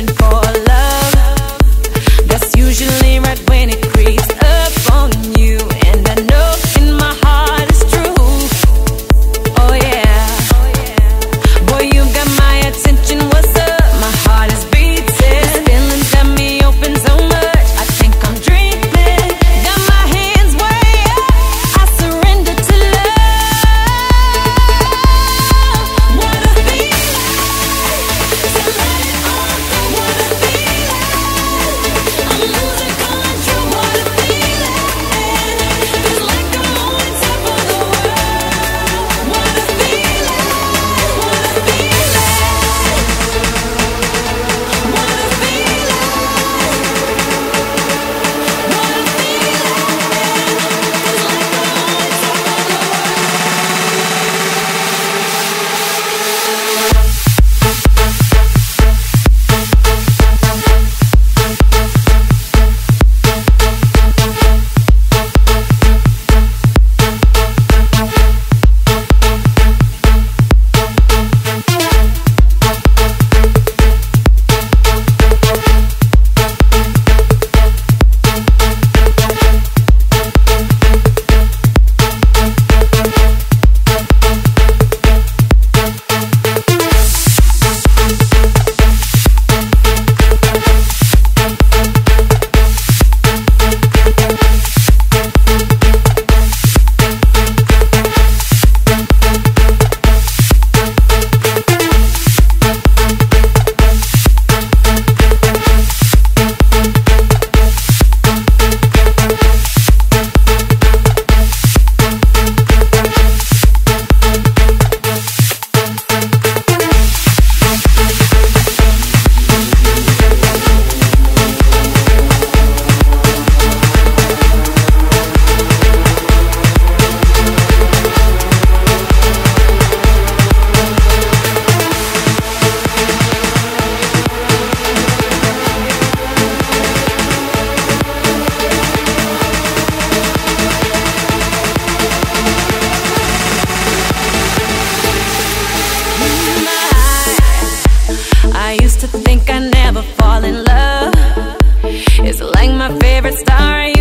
used to favorite star